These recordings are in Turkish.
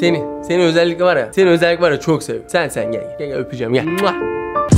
Seni. Seni özellikle var ya. Seni özellikle var ya çok seviyorum. Sen sen gel. Gel, gel öpeceğim gel. Mua.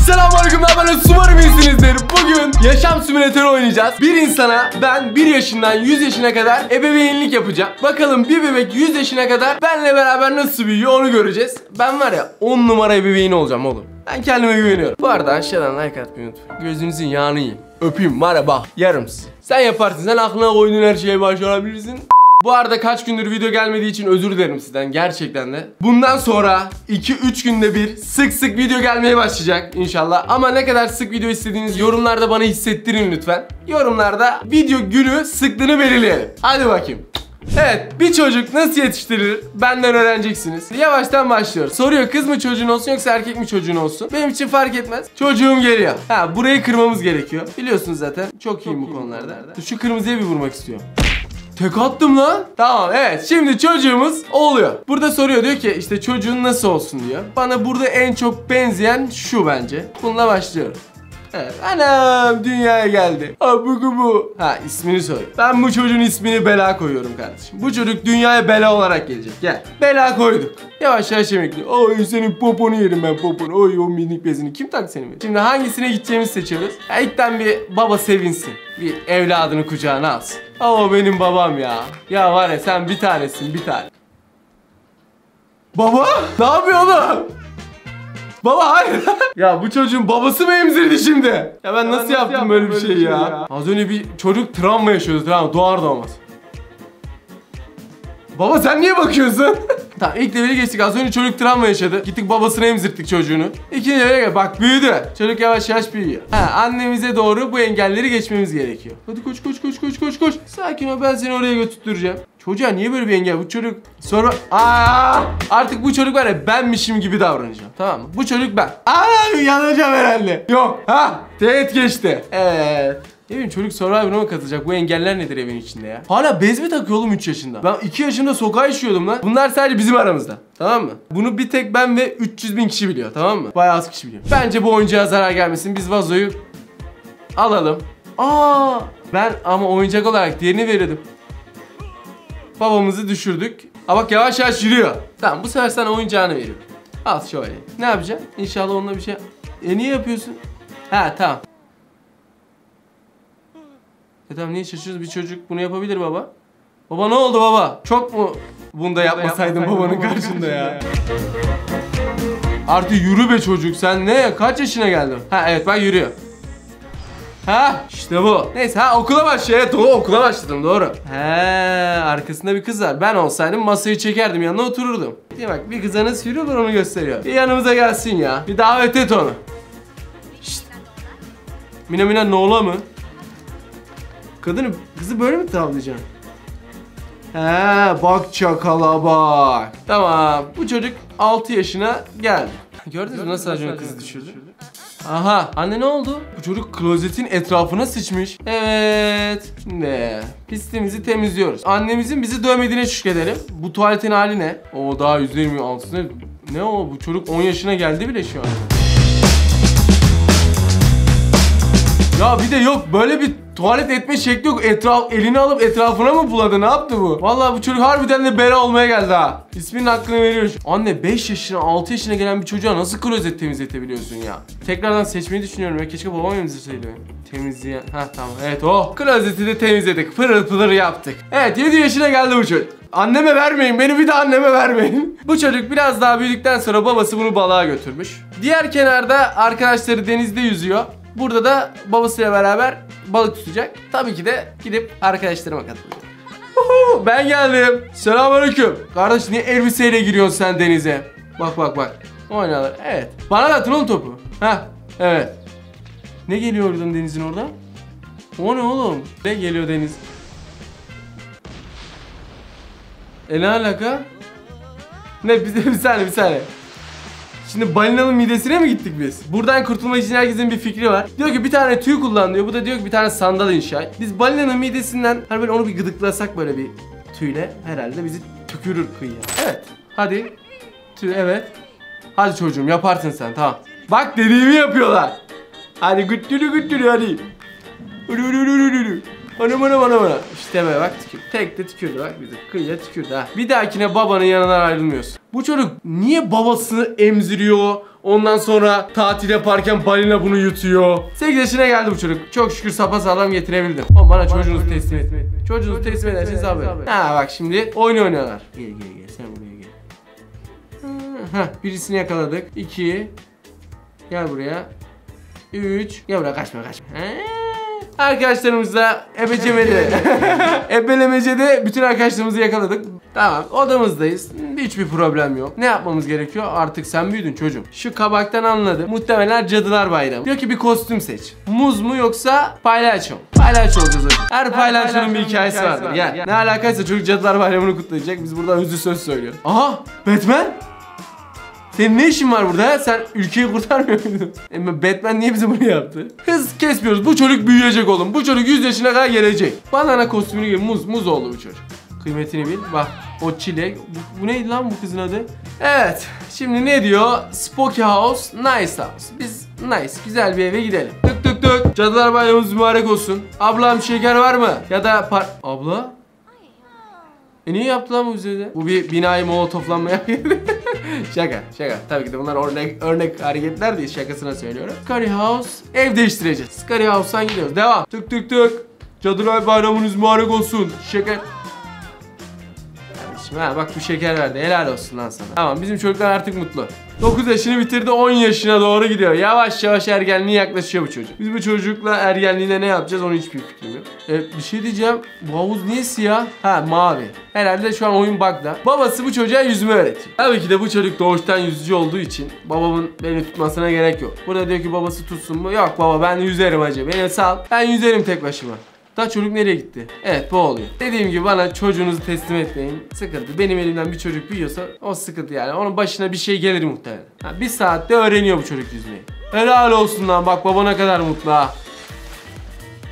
Selamünaleyküm ben ben umarım iyisinizdir. Bugün yaşam simülatörü oynayacağız. Bir insana ben 1 yaşından 100 yaşına kadar ebeveynlik yapacağım. Bakalım bir bebek 100 yaşına kadar benle beraber nasıl büyüyor onu göreceğiz. Ben var ya 10 numara ebeveyn olacağım oğlum. Ben kendime güveniyorum. Bu arada aşağıdan like atmayı unutmayın. Gözünüzün yağını yiyin. Öpeyim var ya bak yarımsın. Sen yaparsın. Sen aklına koyduğun her şeye başarabilirsin. Bu arada kaç gündür video gelmediği için özür dilerim sizden gerçekten de. Bundan sonra 2-3 günde bir sık sık video gelmeye başlayacak inşallah. Ama ne kadar sık video istediğiniz yorumlarda bana hissettirin lütfen. Yorumlarda video günü sıklığını belirleyelim. Hadi bakayım. Evet bir çocuk nasıl yetiştirilir benden öğreneceksiniz. Yavaştan başlıyoruz. Soruyor kız mı çocuğun olsun yoksa erkek mi çocuğun olsun. Benim için fark etmez. Çocuğum geliyor. Ha burayı kırmamız gerekiyor. Biliyorsunuz zaten çok iyiyim bu konularda. Şu kırmızıya bir vurmak istiyorum. Tek attım lan. Tamam evet şimdi çocuğumuz oluyor. Burada soruyor diyor ki işte çocuğun nasıl olsun diyor. Bana burada en çok benzeyen şu bence. Bununla başlıyorum. Evet. Anam dünyaya geldi. Ha bu. Ha ismini söyle. Ben bu çocuğun ismini Bela koyuyorum kardeşim. Bu çocuk dünyaya Bela olarak gelecek. Gel. Bela koyduk. Yavaş yavaş emekliyor. Oy senin poponu yerim ben poponu. Oy o minik bezini. Kim taktı senin bezini? Şimdi hangisine gideceğimizi seçiyoruz. Ya ilkten bir baba sevinsin. Bir evladını kucağına alsın. O benim babam ya. Ya var ya sen bir tanesin bir tane. Baba ne yapıyor oğlum? Baba hayır. ya bu çocuğun babası mı emzirdi şimdi? Ya ben nasıl, yaptım, böyle bir şey, ya? Az önce bir çocuk travma yaşıyordu travma doğar doğmaz. Baba sen niye bakıyorsun? tamam ilk leveli geçtik az önce çocuk travma yaşadı. Gittik babasına emzirttik çocuğunu. İkinci gel bak büyüdü. Çocuk yavaş yavaş büyüyor. Ha annemize doğru bu engelleri geçmemiz gerekiyor. Hadi koş koş koş koş koş koş. Sakin ol ben seni oraya götürtüreceğim. Çocuğa niye böyle bir engel? Bu çocuk sonra Aa! Artık bu çocuk var ya benmişim gibi davranacağım. Tamam mı? Bu çocuk ben. Aa yanacağım herhalde. Yok. Ha teğet geçti. Evet. Ne bileyim çocuk Survivor'a mı katılacak? Bu engeller nedir evin içinde ya? Hala bez mi takıyor oğlum 3 yaşında? Ben 2 yaşında sokağa işiyordum lan. Bunlar sadece bizim aramızda. Tamam mı? Bunu bir tek ben ve 300 bin kişi biliyor tamam mı? Bayağı az kişi biliyor. Bence bu oyuncağa zarar gelmesin. Biz vazoyu alalım. Aa, ben ama oyuncak olarak diğerini verirdim. Babamızı düşürdük. Aa bak yavaş yavaş yürüyor. Tamam bu sefer sana oyuncağını veriyorum. Al şöyle. Ne yapacaksın? İnşallah onunla bir şey... E niye yapıyorsun? Ha tamam. E tamam niye şaşırıyoruz? Bir çocuk bunu yapabilir baba. Baba ne oldu baba? Çok mu bunda yapmasaydın babanın karşında ya? Artık yürü be çocuk sen ne? Kaç yaşına geldin? Ha evet bak yürüyor. Ha işte bu. Neyse ha okula başlıyor. Evet doğru okula başladım doğru. He arkasında bir kız var. Ben olsaydım masayı çekerdim yanına otururdum. Diye bak bir kıza nasıl yürüyorlar onu gösteriyor. Bir yanımıza gelsin ya. Bir davet et onu. Şşt. Mina Mina Nola mı? Kadını kızı böyle mi tavlayacaksın? He bak çakala bak. Tamam bu çocuk 6 yaşına geldi. Gördünüz mü nasıl acaba kızı düşürdü? Aha anne ne oldu? Bu çocuk klozetin etrafına sıçmış. Evet. Ne? Pisliğimizi temizliyoruz. Annemizin bizi dövmediğine şükredelim. Bu tuvaletin hali ne? O daha yüzeyimi altısına. Ne o? Bu çocuk 10 yaşına geldi bile şu an. Ya bir de yok böyle bir tuvalet etme şekli yok. Etraf elini alıp etrafına mı buladı? Ne yaptı bu? Vallahi bu çocuk harbiden de bera olmaya geldi ha. İsminin hakkını veriyor. Anne 5 yaşına 6 yaşına gelen bir çocuğa nasıl klozet temizletebiliyorsun ya? Tekrardan seçmeyi düşünüyorum ya. Keşke babam emzirseydi. Temizleyen. Ha tamam. Evet o. Klozeti de temizledik. Pırıl pırıl yaptık. Evet 7 yaşına geldi bu çocuk. Anneme vermeyin. Beni bir de anneme vermeyin. bu çocuk biraz daha büyüdükten sonra babası bunu balığa götürmüş. Diğer kenarda arkadaşları denizde yüzüyor. Burada da babasıyla beraber balık tutacak. Tabii ki de gidip arkadaşlarıma katılacak. Ben geldim. Selamünaleyküm. Kardeş niye elbiseyle giriyorsun sen denize? Bak bak bak. Oynalar. Evet. Bana da atın topu. Ha. Evet. Ne geliyor oradan denizin oradan? O ne oğlum? Ne geliyor deniz? E ne alaka? Ne bir, bir saniye bir saniye. Şimdi balinanın midesine mi gittik biz? Buradan kurtulmak için herkesin bir fikri var. Diyor ki bir tane tüy kullan. Bu da diyor ki bir tane sandal inşa. Biz balinanın midesinden hani böyle onu bir gıdıklasak böyle bir tüyle herhalde bizi tükürür kıyıya. Evet. Hadi. Tüy evet. Hadi çocuğum yaparsın sen tamam. Bak dediğimi yapıyorlar. Hadi güttülü güttülü hadi. Hadi hadi hadi hadi. Ana bana bana bana. İşte be bak tükür. Tek de tükürdü bak bizi. Kıyıya tükürdü ha. Bir dahakine babanın yanından ayrılmıyorsun. Bu çocuk niye babasını emziriyor? Ondan sonra tatil yaparken balina bunu yutuyor. 8 yaşına geldi bu çocuk. Çok şükür sapasağlam getirebildim. Ama bana çocuğunuzu teslim et. Çocuğunuzu teslim ederseniz haber. Ha bak şimdi oyun oynuyorlar. Gel gel gel sen buraya gel. Heh, birisini yakaladık. 2 Gel buraya. 3 Gel buraya kaçma kaçma. He. Arkadaşlarımızla ebecemede Ebelemecede bütün arkadaşlarımızı yakaladık. Tamam odamızdayız. Hiçbir problem yok. Ne yapmamız gerekiyor? Artık sen büyüdün çocuğum. Şu kabaktan anladım. Muhtemelen Cadılar Bayramı. Diyor ki bir kostüm seç. Muz mu yoksa palyaço? Palyaço olacağız hocam. Her palyaçonun bir hikayesi vardır. Gel. Ne alakaysa çocuk Cadılar Bayramı'nı kutlayacak. Biz buradan hızlı söz söylüyoruz. Aha! Batman! Senin ne işin var burada? Sen ülkeyi kurtarmıyor muydun? E, Batman niye bize bunu yaptı? Hız kesmiyoruz. Bu çocuk büyüyecek oğlum. Bu çocuk 100 yaşına kadar gelecek. Banana kostümünü giy. Muz, muz oldu bu çocuk. Kıymetini bil. Bak o çilek. Bu, bu neydi lan bu kızın adı? Evet. Şimdi ne diyor? Spooky House, Nice House. Biz nice, güzel bir eve gidelim. Tık tık tık. Cadılar Bayramımız mübarek olsun. Ablam şeker var mı? Ya da par... Abla? E niye yaptı lan bu bize Bu bir binayı molotoflanmaya Şaka şaka. Tabii ki de bunlar örnek örnek hareketler değil şakasına söylüyorum. Scary House ev değiştireceğiz. Scary House'tan gidiyoruz. Devam. Tık tık tık. Cadılar bayramınız mübarek olsun. Şeker. Kardeşim ha bak bu şeker verdi. Helal olsun lan sana. Tamam bizim çocuklar artık mutlu. 9 yaşını bitirdi 10 yaşına doğru gidiyor. Yavaş yavaş ergenliğe yaklaşıyor bu çocuk. Biz bu çocukla ergenliğine ne yapacağız onun hiçbir fikrim yok. E, bir şey diyeceğim. Bu havuz niye siyah? Ha mavi. Herhalde şu an oyun bug'da. Babası bu çocuğa yüzme öğretiyor. Tabii ki de bu çocuk doğuştan yüzücü olduğu için babamın beni tutmasına gerek yok. Burada diyor ki babası tutsun mu? Yok baba ben yüzerim hacı. Beni sal. Ben yüzerim tek başıma. Da çocuk nereye gitti? Evet bu oluyor. Dediğim gibi bana çocuğunuzu teslim etmeyin. Sıkıntı. Benim elimden bir çocuk büyüyorsa o sıkıntı yani. Onun başına bir şey gelir muhtemelen. Ha, bir saatte öğreniyor bu çocuk yüzmeyi. Helal olsun lan bak babana kadar mutlu ha.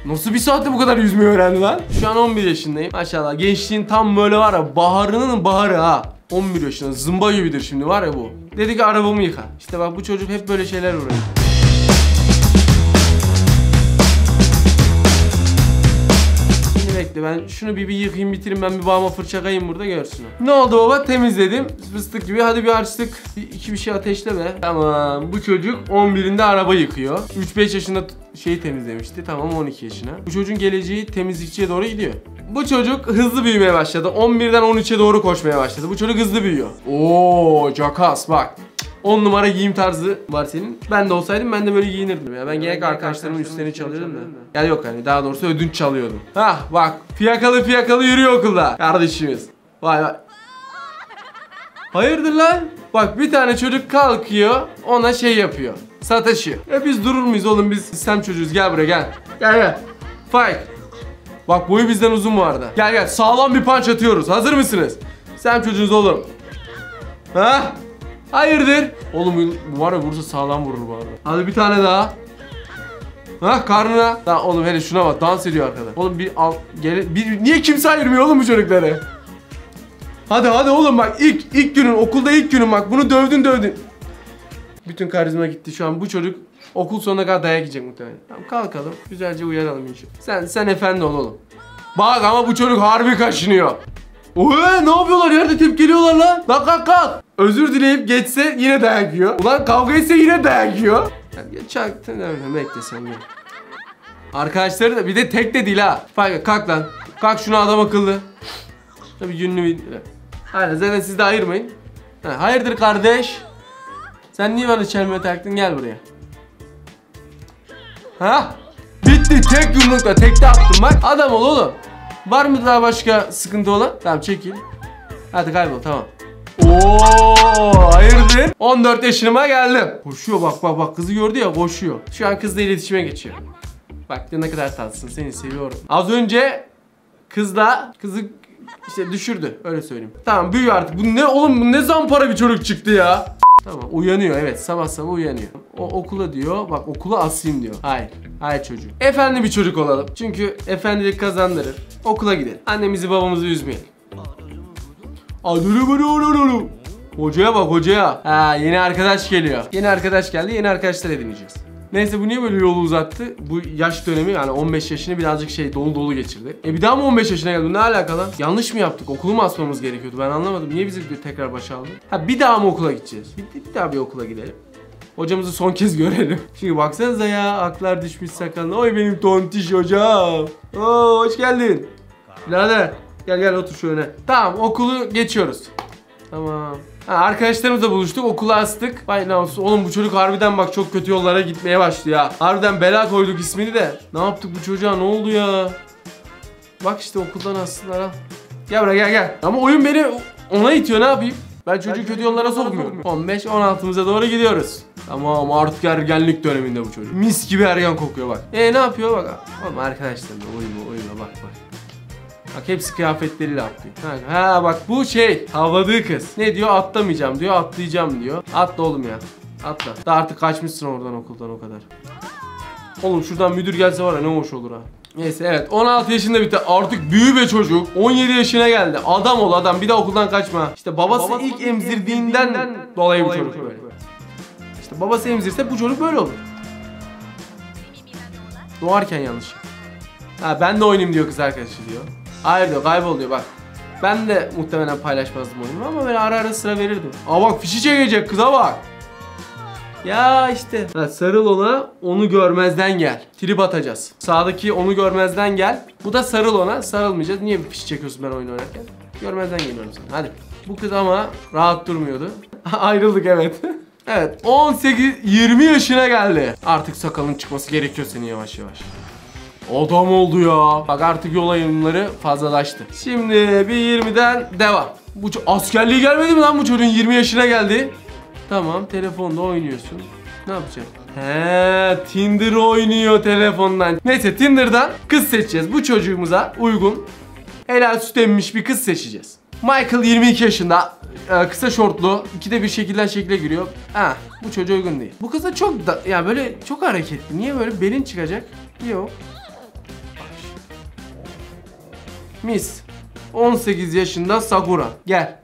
Nasıl bir saatte bu kadar yüzmeyi öğrendi lan? Şu an 11 yaşındayım. Maşallah gençliğin tam böyle var ya baharının baharı ha. 11 yaşında zımba gibidir şimdi var ya bu. Dedi ki arabamı yıka. İşte bak bu çocuk hep böyle şeyler uğraşıyor. Bekle ben şunu bir, bir yıkayayım bitireyim ben bir babama fırça kayayım burada görsün. Ne oldu baba temizledim fıstık gibi hadi bir açtık iki bir şey ateşle be. Tamam bu çocuk 11'inde araba yıkıyor. 3-5 yaşında şeyi temizlemişti tamam 12 yaşına. Bu çocuğun geleceği temizlikçiye doğru gidiyor. Bu çocuk hızlı büyümeye başladı. 11'den 13'e doğru koşmaya başladı. Bu çocuk hızlı büyüyor. Oo, cakas bak. 10 numara giyim tarzı var senin. Ben de olsaydım ben de böyle giyinirdim ya. Ben genellikle arkadaşlarımın üstlerini çalıyordum da. Yani yok hani daha doğrusu ödünç çalıyordum. Hah bak fiyakalı fiyakalı yürüyor okulda kardeşimiz. Vay vay. Hayırdır lan? Bak bir tane çocuk kalkıyor ona şey yapıyor. Sataşıyor. E biz durur muyuz oğlum biz sistem çocuğuz gel buraya gel. Gel gel. Fight. Bak boyu bizden uzun arada. Gel gel sağlam bir punch atıyoruz. Hazır mısınız? Sen çocuğunuz oğlum. Ha? Hayırdır? Oğlum bu var ya vursa sağlam vurur bu arada. Hadi bir tane daha. Ha karnına. Lan oğlum hele şuna bak dans ediyor arkada. Oğlum bir al gel bir niye kimse ayırmıyor oğlum bu çocukları? Hadi hadi oğlum bak ilk ilk günün okulda ilk günün bak bunu dövdün dövdün. Bütün karizma gitti şu an bu çocuk okul sonuna kadar dayak yiyecek muhtemelen. Tamam kalkalım güzelce uyaralım inşallah. Sen sen efendi ol oğlum. Bak ama bu çocuk harbi kaşınıyor. Oy ne yapıyorlar yerde tepkiliyorlar lan. Lan kalk kalk. Özür dileyip geçse yine dayak yiyor. Ulan kavga etse yine dayak yiyor. Ya çaktın öyle bekle sen gel. Arkadaşları da bir de tek de değil ha. Bak kalk lan. Kalk şunu adam akıllı. Tabii yünlü bir... Aynen zaten siz de ayırmayın. Ha, hayırdır kardeş? Sen niye bana çelme taktın gel buraya. Ha? Bitti tek yumrukla tekte attım bak. Adam ol oğlum. Var mı daha başka sıkıntı olan? Tamam çekil. Hadi kaybol tamam. Oo, hayırdır? 14 yaşıma geldim. Koşuyor bak bak bak kızı gördü ya koşuyor. Şu an kızla iletişime geçiyor. Bak ne kadar tatlısın seni seviyorum. Az önce kızla kızı işte düşürdü öyle söyleyeyim. Tamam büyüyor artık. Bu ne oğlum bu ne zampara bir çocuk çıktı ya. Tamam uyanıyor evet sabah sabah uyanıyor. O okula diyor bak okula asayım diyor. Hayır. Hayır çocuğum. Efendi bir çocuk olalım. Çünkü efendilik kazandırır. Okula gidelim. Annemizi babamızı üzmeyelim. Böyle Hocaya bak hocaya. Ha yeni arkadaş geliyor. Yeni arkadaş geldi yeni arkadaşlar edineceğiz. Neyse bu niye böyle yolu uzattı? Bu yaş dönemi yani 15 yaşını birazcık şey dolu dolu geçirdi. E bir daha mı 15 yaşına geldi? Ne alakalı? Yanlış mı yaptık? Okulu mu asmamız gerekiyordu? Ben anlamadım. Niye bizi tekrar başa aldı? Ha bir daha mı okula gideceğiz? Bir, bir daha bir okula gidelim. Hocamızı son kez görelim. Şimdi baksanıza ya aklar düşmüş sakalına. Oy benim tontiş hocam. Oo hoş geldin. Birader gel gel otur öne. Tamam okulu geçiyoruz. Tamam. Ha, arkadaşlarımızla buluştuk okula astık. Vay namus oğlum bu çocuk harbiden bak çok kötü yollara gitmeye başladı ya. Harbiden bela koyduk ismini de. Ne yaptık bu çocuğa ne oldu ya? Bak işte okuldan astılar ha. Gel buraya gel gel. Ama oyun beni ona itiyor ne yapayım? Ben çocuğu kötü yollara sokmuyorum. 15-16'mıza doğru gidiyoruz. Tamam artık ergenlik döneminde bu çocuk. Mis gibi ergen kokuyor bak. E ne yapıyor bak. Oğlum arkadaşlarımla uyuma uyuma bak bak. Bak hepsi kıyafetleriyle atlıyor. Ha, ha bak bu şey havladığı kız. Ne diyor atlamayacağım diyor atlayacağım diyor. Atla oğlum ya. Atla. Da artık kaçmışsın oradan okuldan o kadar. Oğlum şuradan müdür gelse var ya ne hoş olur ha. Neyse evet 16 yaşında bitti artık büyü be çocuk 17 yaşına geldi adam ol adam bir daha okuldan kaçma İşte babası, ilk emzirdiğinden, dolayı bu çocuk böyle İşte babası emzirse bu çocuk böyle olur Doğarken yanlış Ha ben de oynayayım diyor kız arkadaşı diyor Hayır diyor kaybol diyor bak Ben de muhtemelen paylaşmazdım oyunumu ama böyle ara ara sıra verirdim Aa bak fişi çekecek kıza bak ya işte. Ha, sarıl ona, onu görmezden gel. Trip atacağız. Sağdaki onu görmezden gel. Bu da sarıl ona, sarılmayacağız. Niye bir fiş çekiyorsun ben oyun oynarken? Görmezden geliyorum sana. Hadi. Bu kız ama rahat durmuyordu. Ayrıldık evet. evet 18-20 yaşına geldi. Artık sakalın çıkması gerekiyor senin yavaş yavaş. Adam oldu ya. Bak artık yol ayrımları fazlalaştı. Şimdi bir 20'den devam. Bu askerliği gelmedi mi lan bu çocuğun 20 yaşına geldi. Tamam telefonda oynuyorsun. Ne yapacak? He Tinder oynuyor telefondan. Neyse Tinder'dan kız seçeceğiz. Bu çocuğumuza uygun helal süt emmiş bir kız seçeceğiz. Michael 22 yaşında. e, Kısa şortlu. ikide bir şekilden şekile giriyor. Ha bu çocuğa uygun değil. Bu kız da çok da ya böyle çok hareketli. Niye böyle belin çıkacak? Yok. Mis. 18 yaşında Sakura. Gel.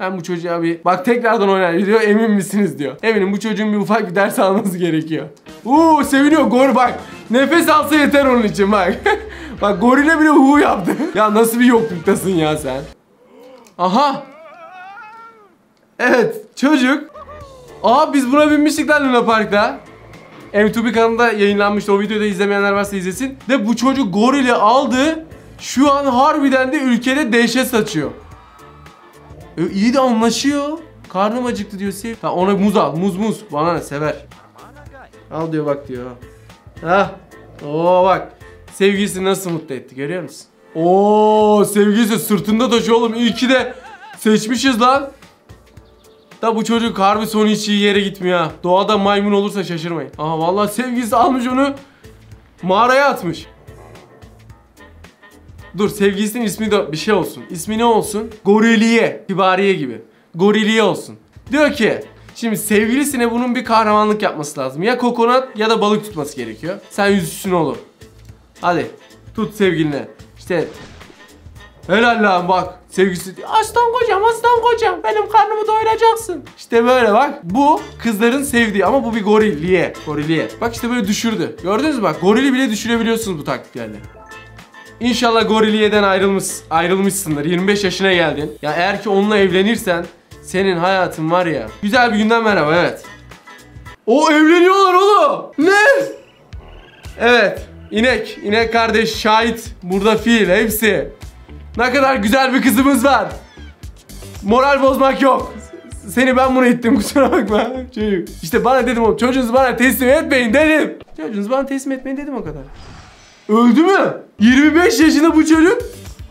Ben bu çocuğa bir bak tekrardan oynar diyor emin misiniz diyor. Eminim bu çocuğun bir ufak bir ders alması gerekiyor. Uuu seviniyor gor bak. Nefes alsa yeter onun için bak. bak gorile bile hu yaptı. ya nasıl bir yokluktasın ya sen. Aha. Evet çocuk. Aa biz buna binmiştik lan Luna Park'ta. M2B kanalında yayınlanmıştı. O videoyu da izlemeyenler varsa izlesin. Ve bu çocuk gorili aldı. Şu an harbiden de ülkede dehşet saçıyor. E, iyi de anlaşıyor. Karnım acıktı diyor sev. Ha ona muz al. Muz muz. Bana ne sever. Al diyor bak diyor. Ha. Oo bak. Sevgilisi nasıl mutlu etti görüyor musun? Oo sevgilisi sırtında taşıyor oğlum. İyi ki de seçmişiz lan. Da bu çocuk harbi son hiç iyi yere gitmiyor ha. Doğada maymun olursa şaşırmayın. Aha vallahi sevgilisi almış onu mağaraya atmış. Dur sevgilisinin ismi de bir şey olsun. İsmi ne olsun? Goriliye. Kibariye gibi. Goriliye olsun. Diyor ki Şimdi sevgilisine bunun bir kahramanlık yapması lazım. Ya kokonat ya da balık tutması gerekiyor. Sen yüzüstüne olur. Hadi tut sevgiline. İşte helal lan bak. Sevgilisi diyor, aslan kocam aslan kocam benim karnımı doyuracaksın. İşte böyle bak. Bu kızların sevdiği ama bu bir gorilliye. Gorilliye. Bak işte böyle düşürdü. Gördünüz mü bak gorili bile düşürebiliyorsunuz bu taktiklerle. İnşallah Goriliye'den ayrılmış, ayrılmışsındır. 25 yaşına geldin. Ya eğer ki onunla evlenirsen senin hayatın var ya. Güzel bir günden merhaba evet. O evleniyorlar oğlum. Ne? Evet. İnek, inek kardeş şahit. Burada fiil hepsi. Ne kadar güzel bir kızımız var. Moral bozmak yok. Seni ben bunu ittim kusura bakma çocuk. İşte bana dedim oğlum çocuğunuzu bana teslim etmeyin dedim. Çocuğunuzu bana teslim etmeyin dedim o kadar. Öldü mü? 25 yaşında bu çocuk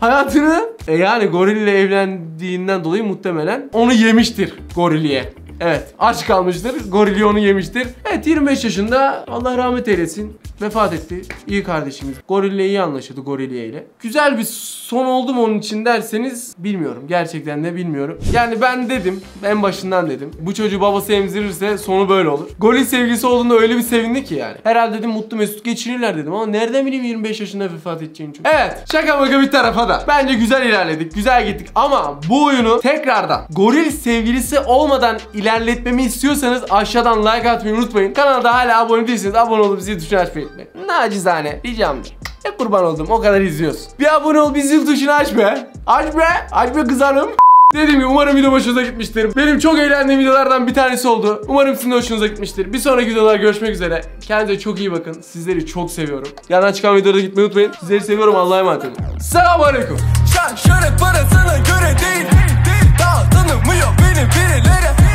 hayatını e yani gorille evlendiğinden dolayı muhtemelen onu yemiştir gorilliye. Evet aç kalmıştır. Gorilli onu yemiştir. Evet 25 yaşında Allah rahmet eylesin. vefat etti. İyi kardeşimiz. Gorille iyi anlaşıldı Gorilye ile. Güzel bir son oldu mu onun için derseniz bilmiyorum. Gerçekten de bilmiyorum. Yani ben dedim. En başından dedim. Bu çocuğu babası emzirirse sonu böyle olur. Goril sevgisi olduğunda öyle bir sevindi ki yani. Herhalde dedim mutlu mesut geçirirler dedim ama nereden bileyim 25 yaşında vefat edeceğini çocuk. Evet şaka maka bir tarafa da. Bence güzel ilerledik. Güzel gittik ama bu oyunu tekrardan goril sevgilisi olmadan ilerletmemi istiyorsanız aşağıdan like atmayı unutmayın. Kanalda hala abone değilseniz abone olup zil tuşunu açmayı unutmayın. Nacizane ricamdır. Ne kurban oldum o kadar izliyorsun. Bir abone ol bir zil tuşunu aç be. Aç be. Aç be kızarım. Dediğim gibi umarım video hoşunuza gitmiştir. Benim çok eğlendiğim videolardan bir tanesi oldu. Umarım sizin de hoşunuza gitmiştir. Bir sonraki videolarda görüşmek üzere. Kendinize çok iyi bakın. Sizleri çok seviyorum. Yandan çıkan videoda gitmeyi unutmayın. Sizleri seviyorum. Allah'a emanet olun. Selamun Aleyküm. Şan şöhret parasına göre değil, değil. Daha tanımıyor birileri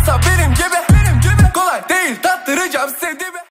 Varsa benim gibi, benim gibi kolay değil. Tattıracağım sevdiğim